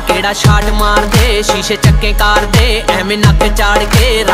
ਕਿਹੜਾ ਸ਼ਾਟ ਮਾਰਦੇ? ਸ਼ੀਸ਼ੇ ਚੱਕੇ ਕਾਰ ਦੇ ਐਵੇਂ ਨੱਕ ਚਾੜ ਕੇ